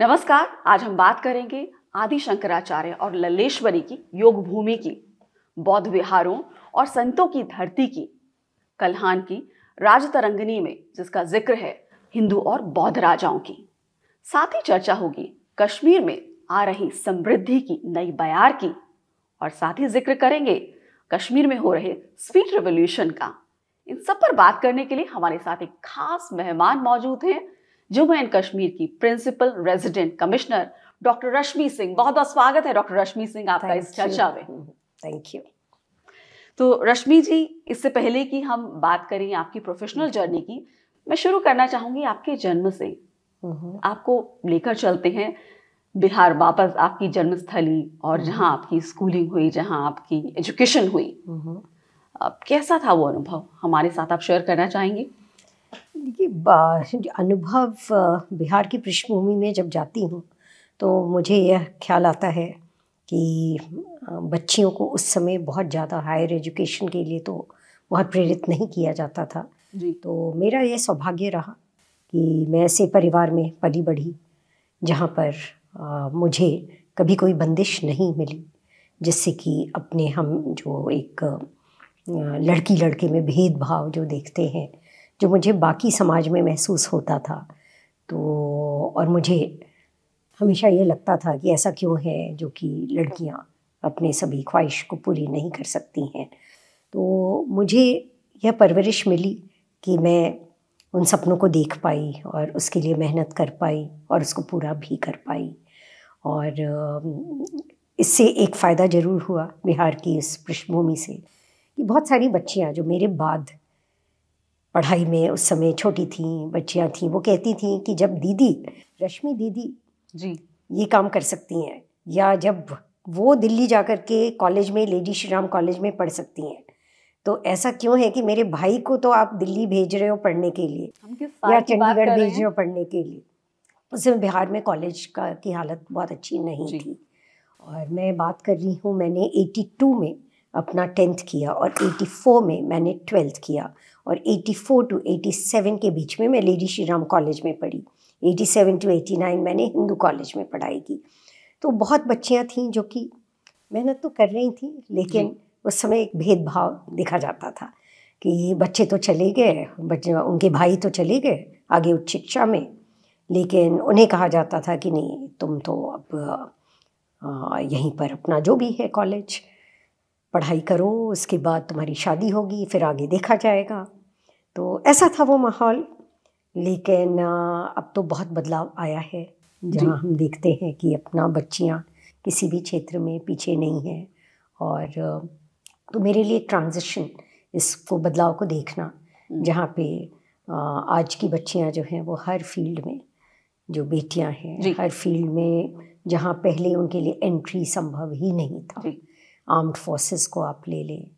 नमस्कार, आज हम बात करेंगे आदि शंकराचार्य और लल्लेश्वरी की योग भूमि की, बौद्ध विहारों और संतों की धरती की, कल्हान की राजतरंगनी में, जिसका ज़िक्र है हिंदू और बौद्ध राजाओं की। साथ ही चर्चा होगी कश्मीर में आ रही समृद्धि की नई बयार की, और साथ ही ज़िक्र करेंगे कश्मीर में हो रहे स्वीट रेवोल्यूशन का। इन सब पर बात करने के लिए हमारे साथ एक खास मेहमान मौजूद हैं जम्मू एंड कश्मीर की principal resident commissioner doctor Rashmi Singh. बहुत बहुत स्वागत है डॉक्टर रश्मि सिंह आपका इस चर्चा में। थैंक यू तो रश्मि जी इससे पहले कि हम बात करें आपकी प्रोफेशनल जर्नी की मैं शुरू करना चाहूँगी आपके जन्म से। आपको लेकर चलते हैं बिहार वापस आपकी जन्मस्थली और जहाँ आपकी स्कूलिंग हुई जहाँ आपकी एजुकेशन हुई। अब कैसा था वो अनुभव? हमारे साथ आप शेयर करना चाहेंगे? देखिए अनुभव बिहार की पृष्ठभूमि में जब जाती हूँ तो मुझे यह ख्याल आता है कि बच्चियों को उस समय बहुत ज़्यादा हायर एजुकेशन के लिए तो बहुत प्रेरित नहीं किया जाता था। जी। तो मेरा यह सौभाग्य रहा कि मैं ऐसे परिवार में पली बढ़ी जहाँ पर आ, मुझे कभी कोई बंदिश नहीं मिली जिससे कि अपने हम जो एक लड़की लड़के में भेदभाव जो देखते हैं जो मुझे बाकी समाज में महसूस होता था। तो और मुझे हमेशा ये लगता था कि ऐसा क्यों है जो कि लड़कियाँ अपने सभी ख्वाहिश को पूरी नहीं कर सकती हैं। तो मुझे यह परवरिश मिली कि मैं उन सपनों को देख पाई और उसके लिए मेहनत कर पाई और उसको पूरा भी कर पाई। और इससे एक फ़ायदा ज़रूर हुआ बिहार की इस पृष्ठभूमि से कि बहुत सारी बच्चियाँ जो मेरे बाद पढ़ाई में उस समय छोटी थी बच्चियाँ थीं वो कहती थीं कि जब दीदी रश्मि दीदी जी। ये काम कर सकती हैं या जब वो दिल्ली जा कर के कॉलेज में लेडी श्री राम कॉलेज में पढ़ सकती हैं तो ऐसा क्यों है कि मेरे भाई को तो आप दिल्ली भेज रहे हो पढ़ने के लिए? या चंडीगढ़ भेज रहे हो? पढ़ने के लिए? उस समय बिहार में कॉलेज का की हालत बहुत अच्छी नहीं थी। और मैं बात कर रही हूँ मैंने 82 में अपना टेंथ किया और 84 में मैंने ट्वेल्थ किया। और 84 टू 87 के बीच में मैं लेडी श्री राम कॉलेज में पढ़ी। 87 टू 89 मैंने हिंदू कॉलेज में पढ़ाई की। तो बहुत बच्चियाँ थीं जो कि मेहनत तो कर रही थी लेकिन उस समय एक भेदभाव देखा जाता था कि ये बच्चे तो चले गए बच्चे उनके भाई तो चले गए आगे उच्च शिक्षा में। लेकिन उन्हें कहा जाता था कि नहीं तुम तो अब यहीं पर अपना जो भी है कॉलेज पढ़ाई करो उसके बाद तुम्हारी शादी होगी फिर आगे देखा जाएगा। तो ऐसा था वो माहौल। लेकिन अब तो बहुत बदलाव आया है। जहाँ हम देखते हैं कि अपना बच्चियाँ किसी भी क्षेत्र में पीछे नहीं हैं और तो मेरे लिए ट्रांजिशन इसको बदलाव को देखना जहाँ पे आज की बच्चियाँ जो हैं वो हर फ़ील्ड में जो बेटियाँ हैं हर फ़ील्ड में जहाँ पहले उनके लिए एंट्री संभव ही नहीं था। आर्म्ड फोर्सेस को आप ले लें।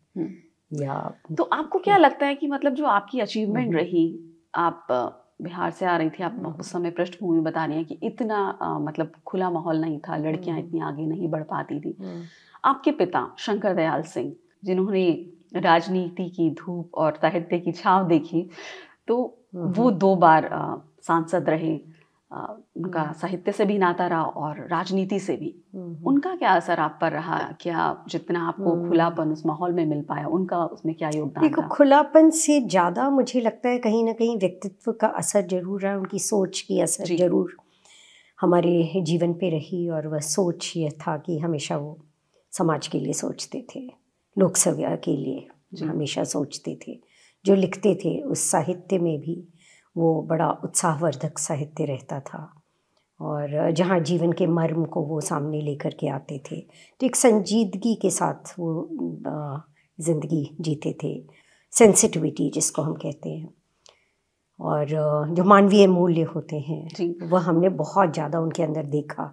या तो आपको क्या लगता है कि मतलब जो आपकी अचीवमेंट रही आप बिहार से आ रही थी आप उस समय पृष्ठभूमि बता रही हैं कि इतना आ, मतलब खुला माहौल नहीं था लड़कियाँ इतनी आगे नहीं बढ़ पाती थी। आपके पिता शंकर दयाल सिंह जिन्होंने राजनीति की धूप और साहित्य की छाव देखी तो वो दो बार सांसद रहे उनका साहित्य से भी नाता रहा और राजनीति से भी। उनका क्या असर आप पर रहा? क्या जितना आपको खुलापन उस माहौल में मिल पाया उनका उसमें क्या योगदान देखो खुलापन से ज़्यादा मुझे लगता है कहीं ना कहीं व्यक्तित्व का असर ज़रूर रहा उनकी सोच की असर ज़रूर हमारे जीवन पे रही और वह सोच यह था कि हमेशा वो समाज के लिए सोचते थे लोकसभा के लिए हमेशा सोचते थे जो लिखते थे उस साहित्य में भी। वो बड़ा उत्साहवर्धक साहित्य रहता था। और जहाँ जीवन के मर्म को वो सामने लेकर के आते थे तो एक संजीदगी के साथ वो ज़िंदगी जीते थे। सेंसिटिविटी जिसको हम कहते हैं। और जो मानवीय मूल्य होते हैं वह हमने बहुत ज़्यादा उनके अंदर देखा।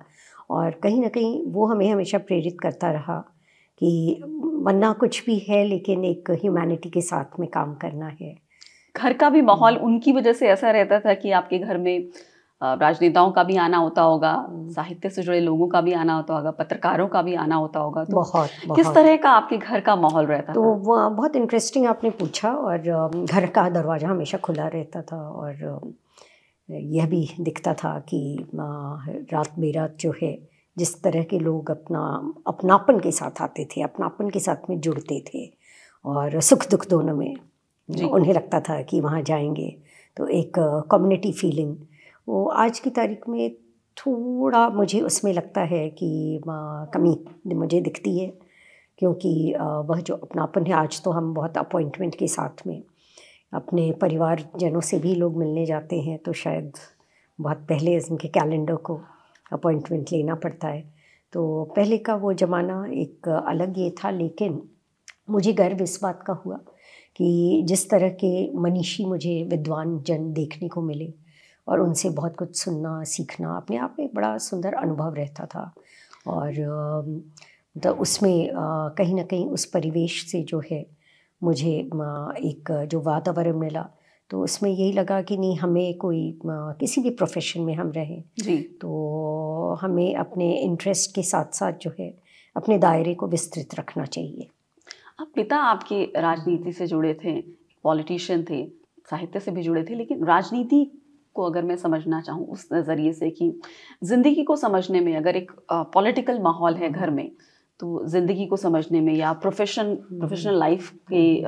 और कहीं ना कहीं वो हमें हमेशा प्रेरित करता रहा कि बनना कुछ भी है लेकिन एक ह्यूमैनिटी के साथ में काम करना है। घर का भी माहौल हम्म। उनकी वजह से ऐसा रहता था कि आपके घर में राजनेताओं का भी आना होता होगा। साहित्य से जुड़े लोगों का भी आना होता होगा पत्रकारों का भी आना होता होगा तो बहुत, बहुत किस तरह का आपके घर का माहौल रहता तो वो बहुत इंटरेस्टिंग आपने पूछा और घर का दरवाज़ा हमेशा खुला रहता था और यह भी दिखता था कि रात बेरात जो है जिस तरह के लोग अपना अपनापन के साथ आते थे अपनापन के साथ में जुड़ते थे और सुख दुख दोनों में उन्हें लगता था कि वहाँ जाएँगे। तो एक कम्युनिटी फीलिंग वो आज की तारीख में थोड़ा मुझे उसमें लगता है कि कमी मुझे दिखती है। क्योंकि वह जो अपनापन है, आज तो हम बहुत अपॉइंटमेंट के साथ में अपने परिवारजनों से भी लोग मिलने जाते हैं तो शायद बहुत पहले उनके कैलेंडर को अपॉइंटमेंट लेना पड़ता है। तो पहले का वो ज़माना एक अलग ये था, लेकिन मुझे गर्व इस बात का हुआ कि जिस तरह के मनीषी मुझे विद्वान जन देखने को मिले और उनसे बहुत कुछ सुनना सीखना अपने आप में बड़ा सुंदर अनुभव रहता था। और तो उसमें कहीं ना कहीं उस परिवेश से जो है मुझे एक जो वातावरण मिला। तो उसमें यही लगा कि नहीं हमें कोई किसी भी प्रोफेशन में हम रहें। जी। तो हमें अपने इंटरेस्ट के साथ साथ जो है अपने दायरे को विस्तृत रखना चाहिए। अब पिता आपके राजनीति से जुड़े थे पॉलिटिशियन थे साहित्य से भी जुड़े थे लेकिन राजनीति को अगर मैं समझना चाहूँ उस नज़रिए से कि ज़िंदगी को समझने में अगर एक पॉलिटिकल माहौल है घर में तो ज़िंदगी को समझने में या प्रोफेशन प्रोफेशनल लाइफ के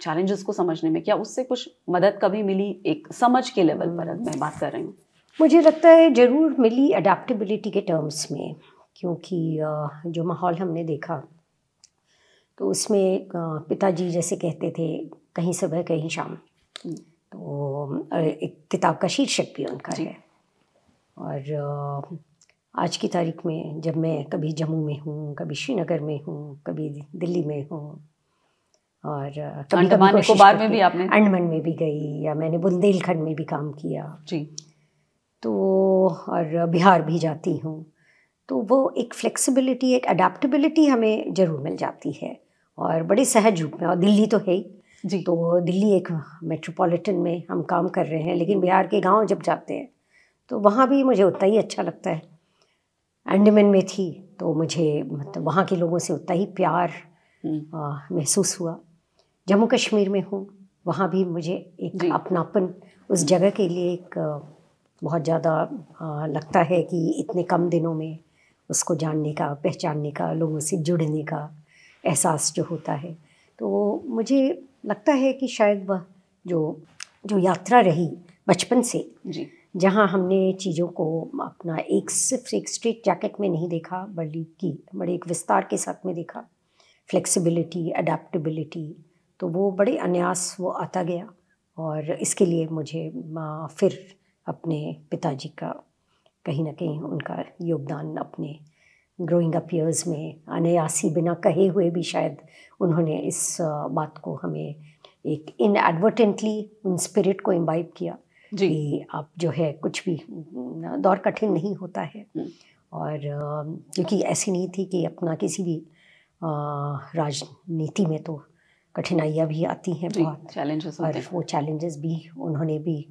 चैलेंजेस को समझने में क्या उससे कुछ मदद कभी मिली एक समझ के लेवल पर मैं बात कर रही हूँ? मुझे लगता है ज़रूर मिली अडेप्टेबिलिटी के टर्म्स में क्योंकि जो माहौल हमने देखा तो उसमें पिताजी जैसे कहते थे कहीं सुबह कहीं शाम। तो एक किताब का शीर्षक भी उनका है। और आज की तारीख में जब मैं कभी जम्मू में हूँ कभी श्रीनगर में हूँ कभी दिल्ली में हूँ और कभी अंडमान निकोबार में भी आपने? अंडमान में भी गई या मैंने बुंदेलखंड में भी काम किया। जी। तो और बिहार भी जाती हूँ। तो वो एक फ्लेक्सिबिलिटी एक अडेप्टबिलिटी हमें ज़रूर मिल जाती है। और बड़े सहज रूप में और दिल्ली तो है ही। जी। तो दिल्ली एक मेट्रोपॉलिटन में हम काम कर रहे हैं लेकिन बिहार के गाँव जब जाते हैं तो वहाँ भी मुझे उतना ही अच्छा लगता है। अंडमान में थी तो मुझे मतलब वहाँ के लोगों से उतना ही प्यार हम्म। महसूस हुआ। जम्मू कश्मीर में हूँ वहाँ भी मुझे एक अपनापन उस जगह के लिए एक बहुत ज़्यादा लगता है कि इतने कम दिनों में उसको जानने का पहचानने का लोगों से जुड़ने का एहसास जो होता है। तो मुझे लगता है कि शायद वह जो जो यात्रा रही बचपन से जी। जहाँ हमने चीज़ों को अपना एक सिर्फ़ एक स्ट्रेट जैकेट में नहीं देखा बल्कि बड़े एक विस्तार के साथ में देखा फ्लेक्सिबिलिटी अडेप्टबिलिटी तो वो बड़े अन्यास वो आता गया और इसके लिए मुझे फिर अपने पिताजी का कहीं ना कहीं उनका योगदान अपने ग्रोइंग अप ईयर्स में अनायासी बिना कहे हुए भी शायद उन्होंने इस बात को हमें एक इन एडवर्टेंटली उन स्पिरिट को इम्बाइब किया जी। कि आप जो है कुछ भी दौर कठिन नहीं होता है। हम्म। और क्योंकि ऐसी नहीं थी कि अपना किसी भी राजनीति में तो कठिनाइयाँ भी आती हैं बहुत। चैलेंजेस और वो चैलेंजेस भी उन्होंने भी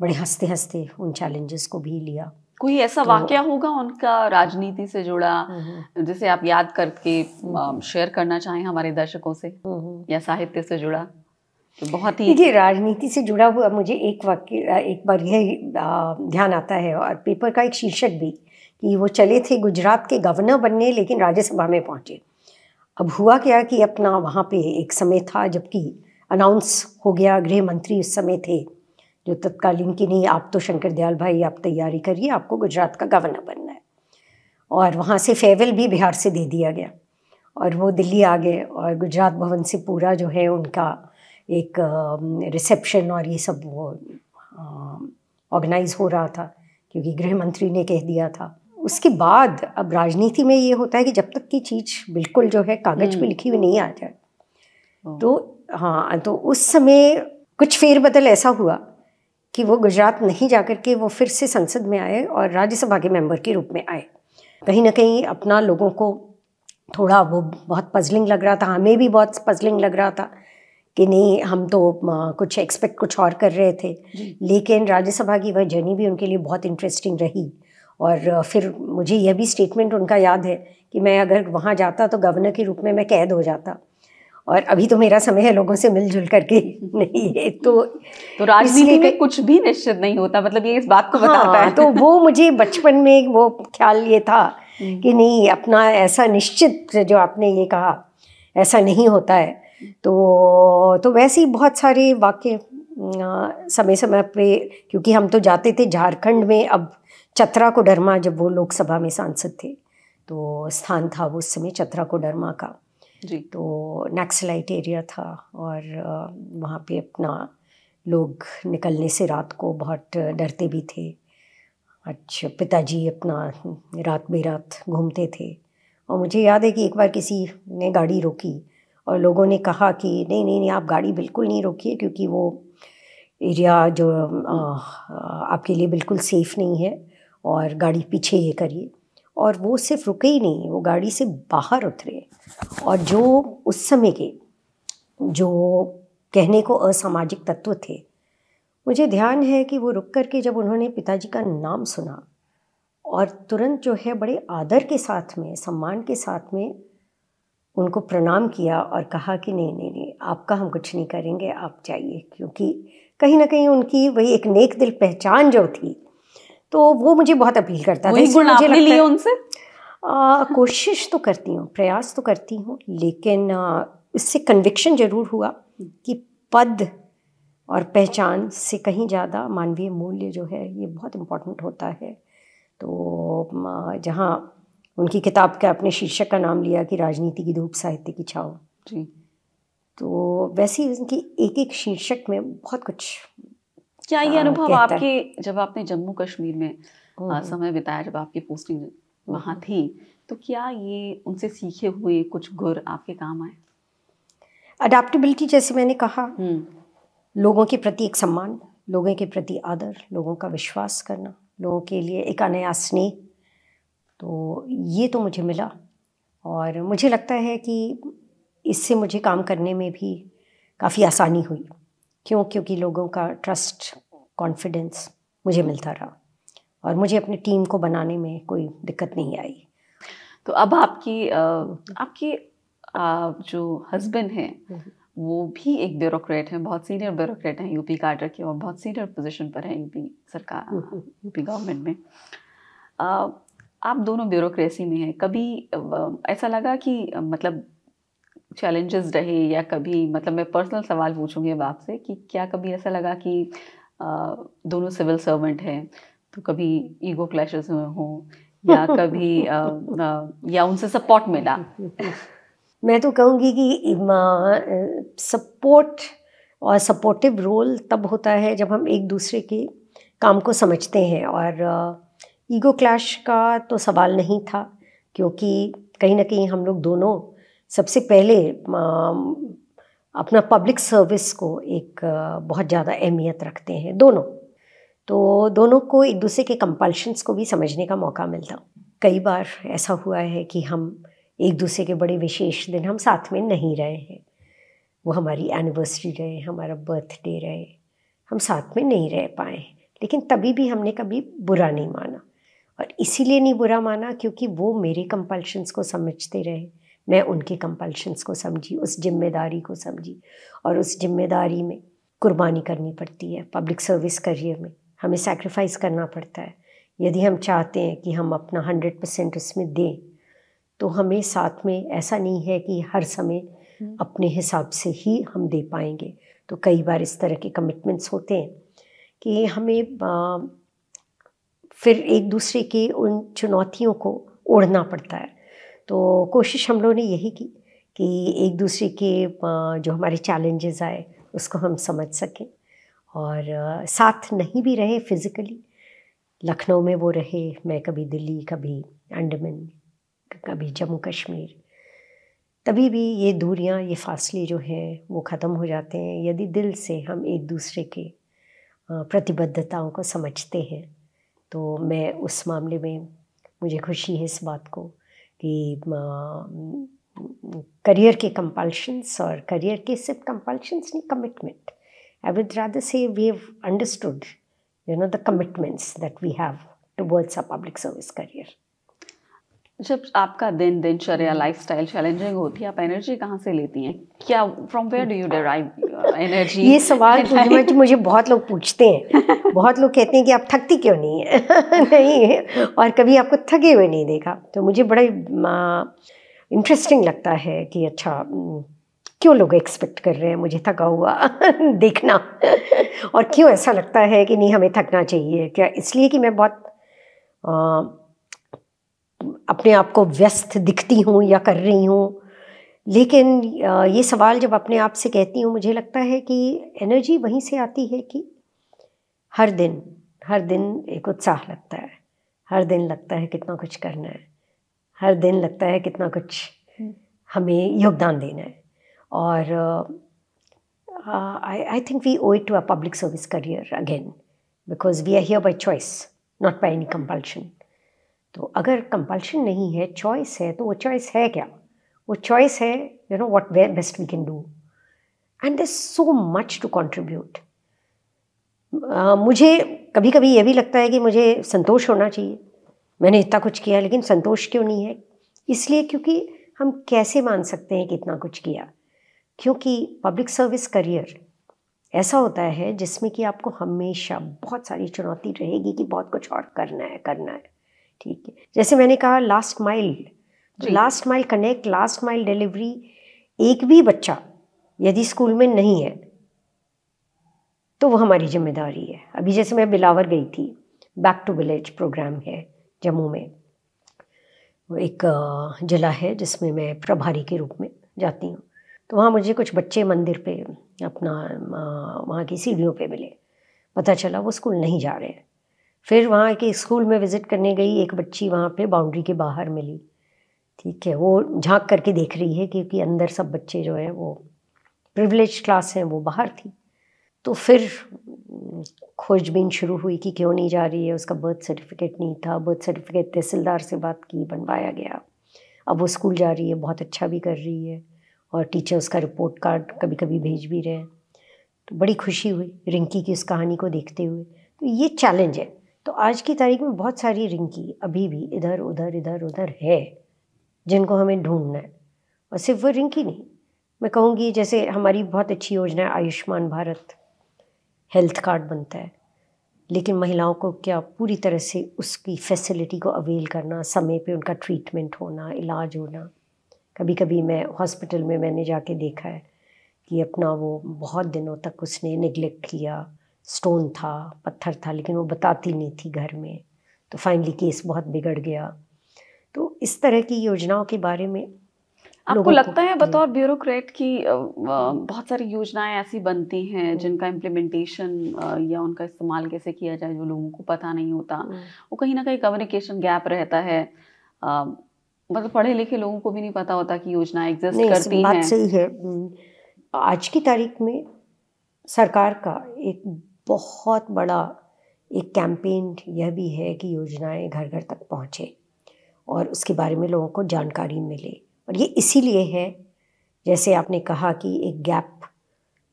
बड़े हँसते हँसते उन चैलेंजेस को भी लिया। कोई ऐसा तो, वाक्य होगा उनका राजनीति से जुड़ा? जिसे आप याद करके शेयर करना चाहें हमारे दर्शकों से या साहित्य से जुड़ा? तो बहुत ही देखिए राजनीति से जुड़ा हुआ मुझे एक वाक्य एक बार यह ध्यान आता है और पेपर का एक शीर्षक भी कि वो चले थे गुजरात के गवर्नर बनने लेकिन राज्यसभा में पहुँचे। अब हुआ क्या कि अपना वहाँ पे एक समय था जबकि अनाउंस हो गया गृह मंत्री उस समय थे। जो तत्कालीन की नहीं आप तो शंकर दयाल भाई आप तैयारी करिए आपको गुजरात का गवर्नर बनना है। और वहाँ से फेवल भी बिहार से दे दिया गया। और वो दिल्ली आ गए और गुजरात भवन से पूरा जो है उनका एक रिसेप्शन और ये सब वो ऑर्गेनाइज हो रहा था क्योंकि गृह मंत्री ने कह दिया था। उसके बाद अब राजनीति में ये होता है कि जब तक की चीज़ बिल्कुल जो है कागज़ पे हम्म। लिखी हुई नहीं आ जाए। तो हाँ तो उस समय कुछ फेरबदल ऐसा हुआ कि वो गुजरात नहीं जा कर के वो फिर से संसद में आए और राज्यसभा के मेंबर के रूप में आए। कहीं ना कहीं अपना लोगों को थोड़ा वो बहुत पजलिंग लग रहा था हमें भी बहुत पजलिंग लग रहा था कि नहीं हम तो कुछ एक्सपेक्ट कुछ और कर रहे थे। लेकिन राज्यसभा की वह जर्नी भी उनके लिए बहुत इंटरेस्टिंग रही। और फिर मुझे यह भी स्टेटमेंट उनका याद है कि मैं अगर वहाँ जाता तो गवर्नर के रूप में मैं कैद हो जाता। और अभी तो मेरा समय है लोगों से मिलजुल करके। नहीं है तो तो राजनीति में कुछ भी निश्चित नहीं होता मतलब ये इस बात को हाँ, बताता हाँ, तो वो मुझे बचपन में वो ख्याल ये था हम्म। कि नहीं अपना ऐसा निश्चित जो आपने ये कहा ऐसा नहीं होता है। तो तो वैसे ही बहुत सारे वाक्य समय समय पे क्योंकि हम तो जाते थे झारखंड में अब चतरा को डरमा जब वो लोकसभा में सांसद थे तो स्थान था वो उस समय चतरा को डरमा का। जी। तो नक्सलाइट एरिया था और वहाँ पे अपना लोग निकलने से रात को बहुत डरते भी थे। अच्छा पिताजी अपना रात बेरात घूमते थे। और मुझे याद है कि एक बार किसी ने गाड़ी रोकी और लोगों ने कहा कि नहीं नहीं नहीं आप गाड़ी बिल्कुल नहीं रोकिए क्योंकि वो एरिया जो आ, आपके लिए बिल्कुल सेफ़ नहीं है और गाड़ी पीछे ये करिए। और वो सिर्फ़ रुके ही नहीं, वो गाड़ी से बाहर उतरे। और जो उस समय के, जो कहने को असामाजिक तत्व थे, मुझे ध्यान है कि वो रुक कर के जब उन्होंने पिताजी का नाम सुना और तुरंत जो है बड़े आदर के साथ में, सम्मान के साथ में उनको प्रणाम किया और कहा कि नहीं नहीं नहीं, आपका हम कुछ नहीं करेंगे, आप जाइए। क्योंकि कहीं ना कहीं उनकी वही एक नेक दिल पहचान जो थी तो वो मुझे बहुत अपील करता था गुण आपने लिए उनसे? आ, कोशिश तो करती हूँ प्रयास तो करती हूँ लेकिन आ, इससे कन्विक्शन ज़रूर हुआ कि पद और पहचान से कहीं ज़्यादा मानवीय मूल्य जो है ये बहुत इम्पोर्टेंट होता है। तो जहाँ उनकी किताब का अपने शीर्षक का नाम लिया कि राजनीति की धूप साहित्य की छाव। जी। तो वैसे ही उनकी एक एक शीर्षक में बहुत कुछ क्या ये अनुभव आपके जब आपने जम्मू कश्मीर में हम्म, हम्म। समय बिताया जब आपकी पोस्टिंग वहाँ हम्म। थी तो क्या ये उनसे सीखे हुए कुछ गुर आपके काम आए? अडेप्टेबिलिटी जैसे मैंने कहा लोगों के प्रति एक सम्मान लोगों के प्रति आदर लोगों का विश्वास करना लोगों के लिए एक अनायास स्नेह। तो ये तो मुझे मिला और मुझे लगता है कि इससे मुझे काम करने में भी काफ़ी आसानी हुई। क्यों? क्योंकि लोगों का ट्रस्ट कॉन्फिडेंस मुझे मिलता रहा। और मुझे अपनी टीम को बनाने में कोई दिक्कत नहीं आई। तो अब आपकी आपकी जो हस्बैंड हैं हम्म। वो भी एक ब्यूरोक्रेट हैं बहुत सीनियर ब्यूरोक्रेट हैं यूपी कार्टर के और बहुत सीनियर पोजीशन पर हैं यूपी सरकार यूपी गवर्नमेंट में। आप दोनों ब्यूरोक्रेसी में हैं। कभी ऐसा लगा कि मतलब चैलेंजेस रहे या कभी मतलब मैं पर्सनल सवाल पूछूँगी अब आपसे कि क्या कभी ऐसा लगा कि आ, दोनों सिविल सर्वेंट हैं तो कभी ईगो क्लैशेस हों या कभी आ, आ, या उनसे सपोर्ट मिला? मैं तो कहूँगी कि सपोर्ट और सपोर्टिव रोल तब होता है जब हम एक दूसरे के काम को समझते हैं और ईगो क्लैश का तो सवाल नहीं था क्योंकि कहीं ना कहीं हम लोग दोनों सबसे पहले अपना पब्लिक सर्विस को एक बहुत ज़्यादा अहमियत रखते हैं दोनों। तो दोनों को एक दूसरे के कंपल्शंस को भी समझने का मौका मिलता। कई बार ऐसा हुआ है कि हम एक दूसरे के बड़े विशेष दिन हम साथ में नहीं रहे हैं। वो हमारी एनिवर्सरी रहे, हमारा बर्थडे रहे, हम साथ में नहीं रह पाए। लेकिन तभी भी हमने कभी बुरा नहीं माना। और इसीलिए नहीं बुरा माना क्योंकि वो मेरे कंपल्शंस को समझते रहे। मैं उनके कंपल्शंस को समझी उस ज़िम्मेदारी को समझी और उस ज़िम्मेदारी में कुर्बानी करनी पड़ती है। पब्लिक सर्विस करियर में हमें सेक्रीफाइस करना पड़ता है। यदि हम चाहते हैं कि हम अपना हंड्रेड परसेंट उसमें दें तो हमें साथ में ऐसा नहीं है कि हर समय हम्म। अपने हिसाब से ही हम दे पाएँगे। तो कई बार इस तरह के कमिटमेंट्स होते हैं कि हमें आ, फिर एक दूसरे के उन चुनौतियों को ओढ़ना पड़ता है। तो कोशिश हम लोगों ने यही की कि एक दूसरे के जो हमारे चैलेंजेस आए, उसको हम समझ सकें। और साथ नहीं भी रहे फिज़िकली लखनऊ में वो रहे, मैं कभी दिल्ली, कभी अंडमान, कभी जम्मू कश्मीर। तभी भी ये दूरियाँ, ये फासले जो हैं, वो ख़त्म हो जाते हैं। यदि दिल से हम एक दूसरे के प्रतिबद्धताओं को समझते हैं तो मैं उस मामले में मुझे खुशी है इस बात को। कि करियर के कंपल्शंस और करियर के सिर्फ़ कंपल्शंस नहीं commitment I would rather say we have understood you know the commitments that we have towards a public service career जब आपका दिन दिनचर्या लाइफस्टाइल चैलेंजिंग होती है आप एनर्जी कहाँ से लेती हैं? क्या from where do you derive energy ये सवाल मुझे मुझे बहुत लोग पूछते हैं। बहुत लोग कहते हैं कि आप थकती क्यों नहीं है? नहीं और कभी आपको थके हुए नहीं देखा? तो मुझे बड़ा इंटरेस्टिंग लगता है कि अच्छा क्यों लोग एक्सपेक्ट कर रहे हैं? मुझे थका हुआ देखना। और क्यों ऐसा लगता है कि नहीं हमें थकना चाहिए? क्या इसलिए कि मैं बहुत अपने आप को व्यस्त दिखती हूँ या कर रही हूँ। लेकिन ये सवाल जब अपने आप से कहती हूँ मुझे लगता है कि एनर्जी वहीं से आती है कि हर दिन हर दिन एक उत्साह लगता है। हर दिन लगता है कितना कुछ करना है। हर दिन लगता है कितना कुछ हम्म। हमें योगदान देना है। और I I think we owe it to a public service career again because we are here by choice not by any compulsion तो अगर कंपल्शन नहीं है चॉइस है तो वो चॉइस है क्या? वो चॉइस है you know what way best we can do and there so much to contribute मुझे कभी कभी ये भी लगता है कि मुझे संतोष होना चाहिए। मैंने इतना कुछ किया, लेकिन संतोष क्यों नहीं है? इसलिए क्योंकि हम कैसे मान सकते हैं कि इतना कुछ किया? क्योंकि पब्लिक सर्विस करियर ऐसा होता है जिसमें कि आपको हमेशा बहुत सारी चुनौती रहेगी कि बहुत कुछ और करना है करना है। ठीक है। जैसे मैंने कहा last mile last mile connect last mile delivery एक भी बच्चा यदि स्कूल में नहीं है तो वो हमारी ज़िम्मेदारी है। अभी जैसे मैं बिलावर गई थी बैक टू विलेज प्रोग्राम है जम्मू में। वो एक जिला है जिसमें मैं प्रभारी के रूप में जाती हूँ। तो वहाँ मुझे कुछ बच्चे मंदिर पे अपना वहाँ की सीढ़ियों पे मिले। पता चला वो स्कूल नहीं जा रहे हैं। फिर वहाँ के स्कूल में विज़िट करने गई, एक बच्ची वहाँ पे बाउंड्री के बाहर मिली। ठीक है, वो झाँक करके देख रही है क्योंकि अंदर सब बच्चे जो हैं वो प्रिवलेज क्लास हैं, वो बाहर थी। तो फिर खोजबीन शुरू हुई कि क्यों नहीं जा रही है, उसका बर्थ सर्टिफिकेट नहीं था। बर्थ सर्टिफिकेट तहसीलदार से बात की, बनवाया गया। अब वो स्कूल जा रही है, बहुत अच्छा भी कर रही है और टीचर उसका रिपोर्ट कार्ड कभी कभी भेज भी रहे हैं। तो बड़ी खुशी हुई रिंकी की उस कहानी को देखते हुए। तो ये चैलेंज है। तो आज की तारीख में बहुत सारी रिंकी अभी भी इधर, उधर इधर, उधर है, जिनको हमें ढूंढना है। और सिर्फ़ वो रिंकी नहीं, मैं कहूँगी जैसे हमारी बहुत अच्छी योजना है, आयुष्मान भारत हेल्थ कार्ड बनता है, लेकिन महिलाओं को क्या पूरी तरह से उसकी फैसिलिटी को अवेल करना, समय पे उनका ट्रीटमेंट होना, इलाज होना। कभी कभी मैं हॉस्पिटल में मैंने जाके देखा है कि अपना वो बहुत दिनों तक उसने निगलेक्ट किया स्टोन था पत्थर था लेकिन वो बताती नहीं थी घर में। तो फाइनली केस बहुत बिगड़ गया। तो इस तरह की योजनाओं के बारे में आपको लगता है बतौर ब्यूरोक्रेट की बहुत सारी योजनाएँ ऐसी बनती हैं हम्म। जिनका इम्प्लीमेंटेशन या उनका इस्तेमाल कैसे किया जाए जो लोगों को पता नहीं होता? हम्म। वो कहीं ना कहीं कम्युनिकेशन गैप रहता है। मतलब पढ़े लिखे लोगों को भी नहीं पता होता कि योजना एग्जिस्ट करती बात सही है। हम्म। आज की तारीख में सरकार का एक बहुत बड़ा एक कैंपेन यह भी है कि योजनाएँ घर घर तक पहुँचे और उसके बारे में लोगों को जानकारी मिले। और ये इसीलिए है, जैसे आपने कहा कि एक गैप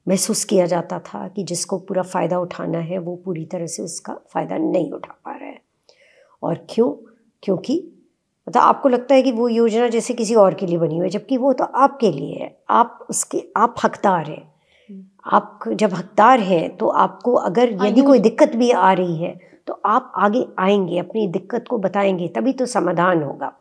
महसूस किया जाता था कि जिसको पूरा फ़ायदा उठाना है, वो पूरी तरह से उसका फ़ायदा नहीं उठा पा रहा है। और क्यों? क्योंकि मतलब आपको लगता है कि वो योजना जैसे किसी और के लिए बनी हुई है, जबकि वो तो आपके लिए है। आप उसके, आप हकदार हैं। आप जब हकदार हैं तो आपको अगर यदि कोई दिक्कत भी आ रही है तो आप आगे आएँगे अपनी दिक्कत को बताएँगे तभी तो समाधान होगा।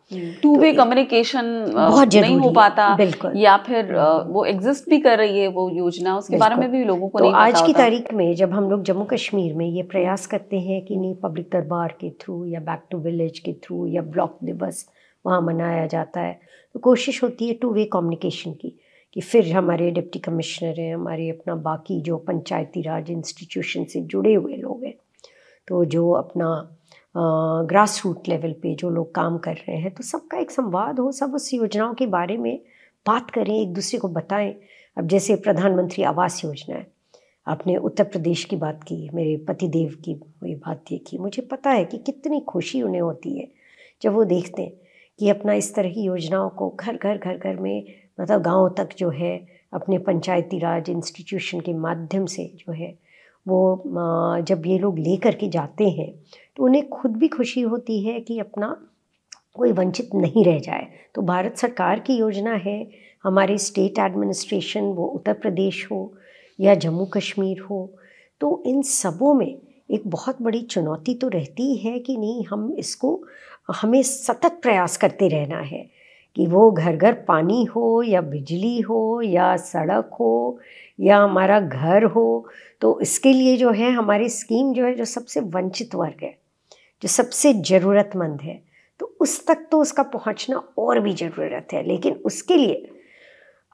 टू वे कम्युनिकेशन बहुत नहीं हो पाता बिल्कुल। या फिर वो एग्जिस्ट भी कर रही है वो योजना उसके बारे में भी लोगों को तो नहीं आज की तारीख में जब हम लोग जम्मू कश्मीर में ये प्रयास करते हैं कि नहीं पब्लिक दरबार के थ्रू या बैक टू विलेज के थ्रू या ब्लॉक दिवस वहाँ मनाया जाता है तो कोशिश होती है टू वे कम्युनिकेशन की। कि फिर हमारे डिप्टी कमिश्नर हैं, हमारे अपना बाकी जो पंचायती राज इंस्टीट्यूशन से जुड़े हुए लोग हैं तो जो अपना ग्रास रूट लेवल पे जो लोग काम कर रहे हैं तो सबका एक संवाद हो, सब उस योजनाओं के बारे में बात करें, एक दूसरे को बताएँ। अब जैसे प्रधानमंत्री आवास योजना है, आपने उत्तर प्रदेश की बात की, मेरे पति देव की ये बात देखी, मुझे पता है कि कितनी खुशी उन्हें होती है, जब वो देखते हैं कि अपना इस तरह की योजनाओं को घर घर घर घर में मतलब गाँव तक जो है, अपने पंचायती राज इंस्टीट्यूशन के माध्यम से जो है, वो जब ये लोग ले कर के जाते हैं तो उन्हें खुद भी खुशी होती है कि अपना कोई वंचित नहीं रह जाए। तो भारत सरकार की योजना है, हमारे स्टेट एडमिनिस्ट्रेशन वो उत्तर प्रदेश हो या जम्मू कश्मीर हो तो इन सबों में एक बहुत बड़ी चुनौती तो रहती है कि नहीं, हम इसको, हमें सतत प्रयास करते रहना है। कि वो घर घर पानी हो या बिजली हो या सड़क हो या हमारा घर हो तो इसके लिए जो है हमारी स्कीम जो है, जो सबसे वंचित वर्ग है, जो सबसे ज़रूरतमंद है तो उस तक तो उसका पहुँचना और भी ज़रूरत है। लेकिन उसके लिए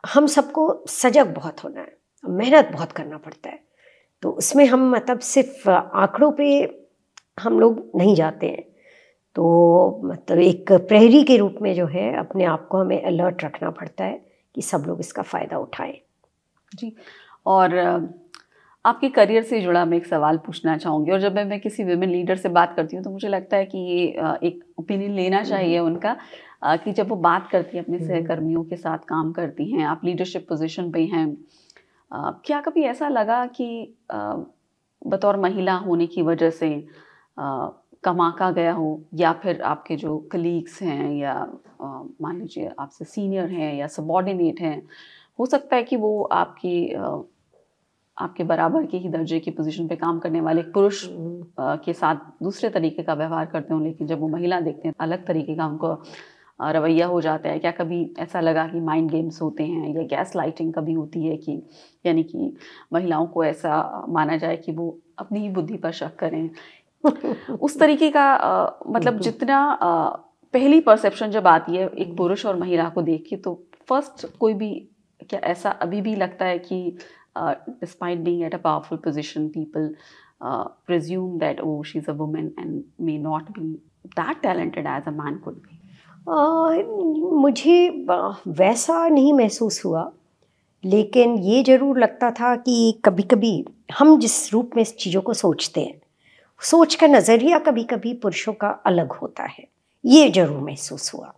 हम सबको सजग बहुत होना है, मेहनत बहुत करना पड़ता है। तो उसमें हम मतलब सिर्फ़ आंकड़ों पे हम लोग नहीं जाते हैं। तो मतलब एक प्रहरी के रूप में जो है अपने आप को हमें अलर्ट रखना पड़ता है कि सब लोग इसका फ़ायदा उठाएँ जी और आपके करियर से जुड़ा मैं एक सवाल पूछना चाहूँगी और जब मैं मैं किसी वुमेन लीडर से बात करती हूँ तो मुझे लगता है कि ये एक ओपिनियन लेना चाहिए हम्म। उनका कि जब वो बात करती हैं अपने हम्म। सहकर्मियों के साथ काम करती हैं आप लीडरशिप पोजीशन पे हैं क्या कभी ऐसा लगा कि बतौर महिला होने की वजह से कमाका गया हो, या फिर आपके जो कलीग्स हैं, या मान लीजिए आपसे सीनियर हैं, या सबॉर्डिनेट हैं, हो सकता है कि वो आपकी आपके बराबर के ही दर्जे की पोजीशन पे काम करने वाले पुरुष। के साथ दूसरे तरीके का व्यवहार करते हो, लेकिन जब वो महिला देखते हैं, अलग तरीके का उनको रवैया हो जाता है क्या कभी ऐसा लगा कि माइंड गेम्स होते हैं, या गैस लाइटिंग कभी होती है कि, यानी कि महिलाओं को ऐसा माना जाए कि वो अपनी ही बुद्धि पर शक करें उस तरीके का आ, मतलब जितना आ, पहली परसेप्शन जब आती है एक पुरुष और महिला को देख के तो फ़र्स्ट कोई भी क्या ऐसा अभी भी लगता है कि despite being at a powerful position people presume that oh is a woman and may not be that talented as a man could be? मुझे वैसा नहीं महसूस हुआ लेकिन ये ज़रूर लगता था कि कभी कभी हम जिस रूप में इस चीज़ों को सोचते हैं सोच का नज़रिया कभी कभी पुरुषों का अलग होता है। ये ज़रूर महसूस हुआ।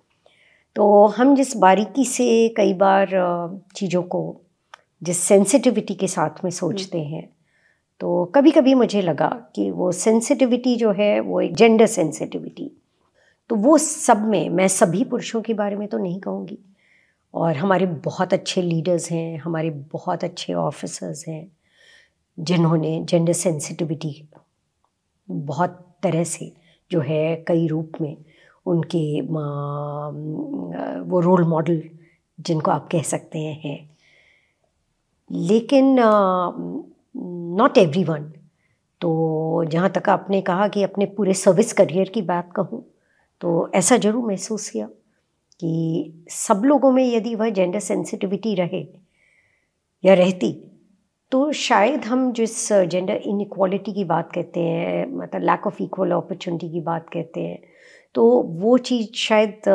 तो हम जिस बारीकी से कई बार चीज़ों को जिस सेंसिटिविटी के साथ में सोचते हम्म। हैं तो कभी कभी मुझे लगा कि वो सेंसिटिविटी जो है वो एक जेंडर सेंसिटिविटी तो वो सब में मैं सभी पुरुषों के बारे में तो नहीं कहूँगी। और हमारे बहुत अच्छे लीडर्स हैं हमारे बहुत अच्छे ऑफिसर्स हैं जिन्होंने जेंडर सेंसिटिविटी बहुत तरह से जो है कई रूप में उनके वो रोल मॉडल जिनको आप कह सकते हैं। हैं लेकिन नॉट एवरी वन तो जहाँ तक आपने कहा कि अपने पूरे सर्विस करियर की बात कहूँ तो ऐसा ज़रूर महसूस किया कि सब लोगों में यदि वह जेंडर सेंसिटिविटी रहे या रहती तो शायद हम जिस जेंडर इनक्वालिटी की बात कहते हैं मतलब लैक ऑफ़ इक्वल अपॉर्चुनिटी की बात कहते हैं तो वो चीज़ शायद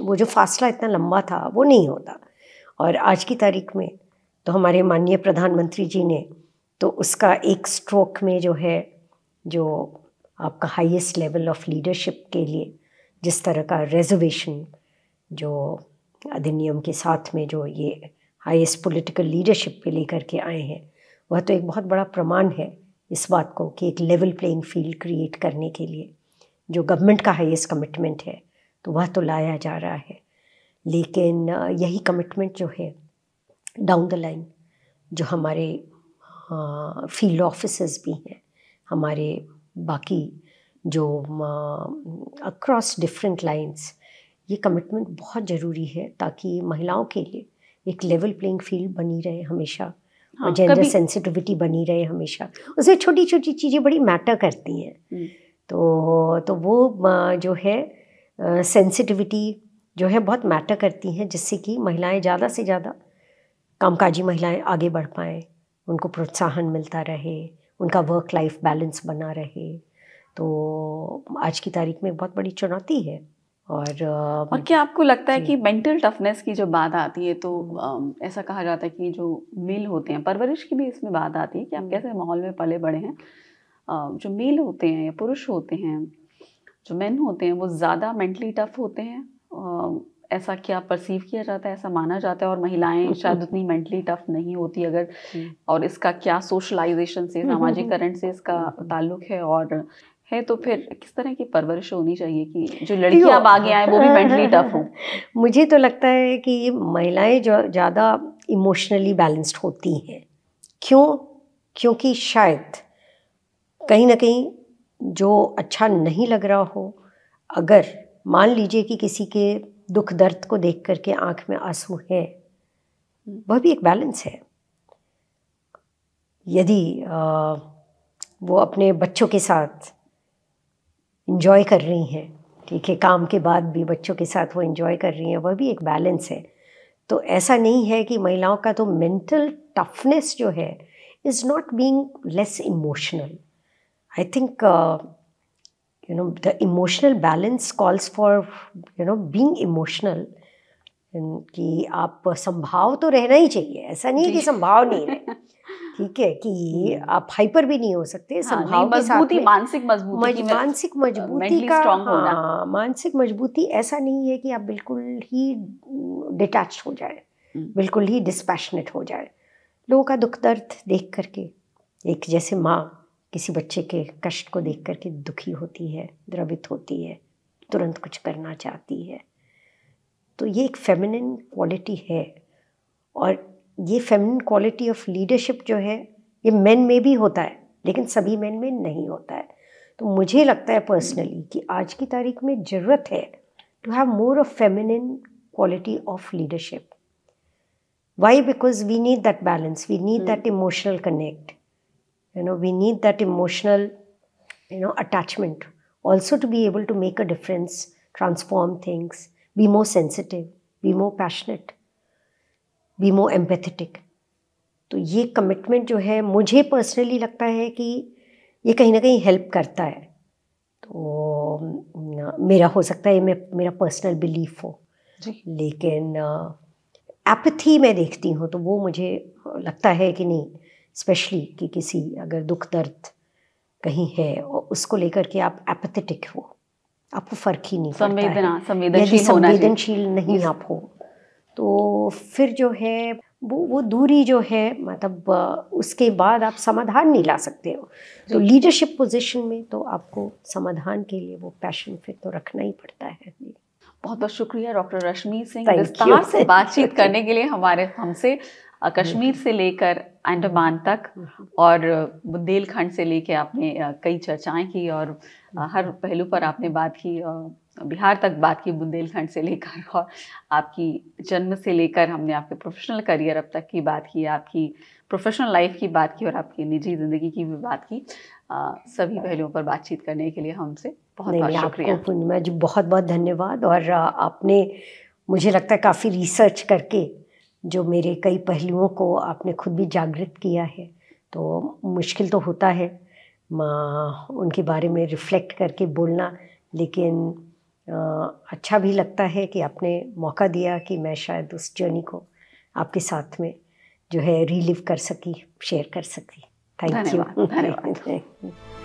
वो जो फासला इतना लंबा था, वो नहीं होता। और आज की तारीख में तो हमारे माननीय प्रधानमंत्री जी ने तो उसका एक स्ट्रोक में जो है, जो आपका हाईएस्ट लेवल ऑफ़ लीडरशिप के लिए जिस तरह का रिजर्वेशन जो अधिनियम के साथ में जो ये हाईएस्ट पॉलिटिकल लीडरशिप पे लेकर के आए हैं वह तो एक बहुत बड़ा प्रमाण है इस बात को कि एक लेवल प्लेइंग फ़ील्ड क्रिएट करने के लिए। जो गवर्नमेंट का हाईएस्ट कमिटमेंट है तो वह तो लाया जा रहा है। लेकिन यही कमिटमेंट जो है डाउन द लाइन जो हमारे फ़ील्ड ऑफिसर्स भी हैं, हमारे बाकी जो अक्रॉस डिफरेंट लाइंस ये कमिटमेंट बहुत ज़रूरी है ताकि महिलाओं के लिए एक लेवल प्लेइंग फ़ील्ड बनी रहे हमेशा। हाँ, जेंडर सेंसिटिविटी बनी रहे हमेशा। उसमें छोटी छोटी चीज़ें बड़ी मैटर करती हैं। हम्म। तो तो वो जो है सेंसिटिविटी जो है बहुत मैटर करती हैं जिससे कि महिलाएँ ज़्यादा से ज़्यादा कामकाजी महिलाएँ आगे बढ़ पाएँ उनको प्रोत्साहन मिलता रहे उनका वर्क लाइफ बैलेंस बना रहे। तो आज की तारीख में बहुत बड़ी चुनौती है। और और क्या आपको लगता है कि मेंटल टफनेस की जो बात आती है तो ऐसा कहा जाता है कि जो मेल होते हैं परवरिश की भी इसमें बात आती है कि हम कैसे माहौल में पले बड़े हैं। जो मेल होते हैं या पुरुष होते हैं जो मेन होते हैं वो ज़्यादा मेंटली टफ होते हैं। ऐसा क्या परसीव किया जाता है ऐसा माना जाता है? और महिलाएँ शायद उतनी मेंटली टफ नहीं होती अगर और इसका क्या सोशलाइजेशन से सामाजिकरण से इसका ताल्लुक है? और है तो फिर किस तरह की परवरिश होनी चाहिए कि जो लड़कियाँ अब आगे आए वो भी मेंटली टफ हो? मुझे तो लगता है कि ये महिलाएँ जो ज़्यादा इमोशनली बैलेंस्ड होती हैं। क्यों? क्योंकि शायद कहीं ना कहीं जो अच्छा नहीं लग रहा हो अगर मान लीजिए कि किसी के दुख दर्द को देख करके आँख में आँसू है वह भी एक बैलेंस है। यदि आ, वो अपने बच्चों के साथ इंजॉय कर रही हैं। ठीक है काम के बाद भी बच्चों के साथ वो इंजॉय कर रही हैं वह भी एक बैलेंस है। तो ऐसा नहीं है कि महिलाओं का तो मेंटल टफनेस जो है is not being less emotional I think you know the emotional balance calls for you know being emotional कि आप संभाव तो रहना ही चाहिए ऐसा नहीं है कि संभाव नहीं है। ठीक है कि हम्म। आप हाइपर भी नहीं हो सकते हाँ, संभाव के मानसिक मजबूती मानसिक मजबूती का हाँ, मानसिक मजबूती ऐसा नहीं है कि आप बिल्कुल ही डिटैच हो जाए हम्म। बिल्कुल ही डिस्पैशनेट हो जाए लोगों का दुख दर्द देख करके एक जैसे माँ किसी बच्चे के कष्ट को देख करके दुखी होती है द्रवित होती है तुरंत कुछ करना चाहती है तो ये एक फेमिनिन क्वालिटी है और ये फेमिन क्वालिटी ऑफ़ लीडरशिप जो है ये मेन में भी होता है लेकिन सभी मेन में नहीं होता है। तो मुझे लगता है पर्सनली कि आज की तारीख में ज़रूरत है to have more of feminine quality of leadership why because we need that balance we need that emotional connect you know we need that emotional you know attachment. Also to be able to make a difference transform things be more sensitive be more passionate. Be more empathetic तो ये commitment जो है मुझे personally लगता है कि ये कहीं ना कहीं हेल्प करता है। तो मेरा हो सकता है मैं मेरा पर्सनल बिलीफ हो। लेकिन एपथी मैं देखती हूँ तो वो मुझे लगता है कि नहीं स्पेशली कि किसी अगर दुख दर्द कहीं है और उसको लेकर के आप एपथेटिक हो। आपको फ़र्क ही नहीं संवेदना संवेदनशील संवेदनशील नहीं आप हो तो फिर जो है वो वो दूरी जो है मतलब उसके बाद आप समाधान नहीं ला सकते हो। तो लीडरशिप पोजीशन में तो आपको समाधान के लिए वो पैशन फिर तो रखना ही पड़ता है। बहुत बहुत शुक्रिया डॉक्टर रश्मि सिंह विस्तार से बातचीत करने के लिए हमारे हमसे कश्मीर से लेकर अंडमान तक और बुंदेलखंड से लेकर आपने कई चर्चाएँ की और हर पहलू पर आपने बात की बिहार तक बात की बुंदेलखंड से लेकर और आपकी जन्म से लेकर हमने आपके प्रोफेशनल करियर अब तक की बात की आपकी प्रोफेशनल लाइफ की बात की और आपकी निजी ज़िंदगी की भी बात की। आ, सभी पहलुओं पर बातचीत करने के लिए हमसे बहुत बहुत शुक्रिया। पूर्णिमा जी बहुत बहुत धन्यवाद और आपने मुझे लगता है काफ़ी रिसर्च करके जो मेरे कई पहलुओं को आपने खुद भी जागृत किया है तो मुश्किल तो होता है उनके बारे में रिफ़्लेक्ट करके बोलना लेकिन अच्छा भी लगता है कि आपने मौका दिया कि मैं शायद उस जर्नी को आपके साथ में जो है रिलीव कर सकी शेयर कर सकी। थैंक यू धन्यवाद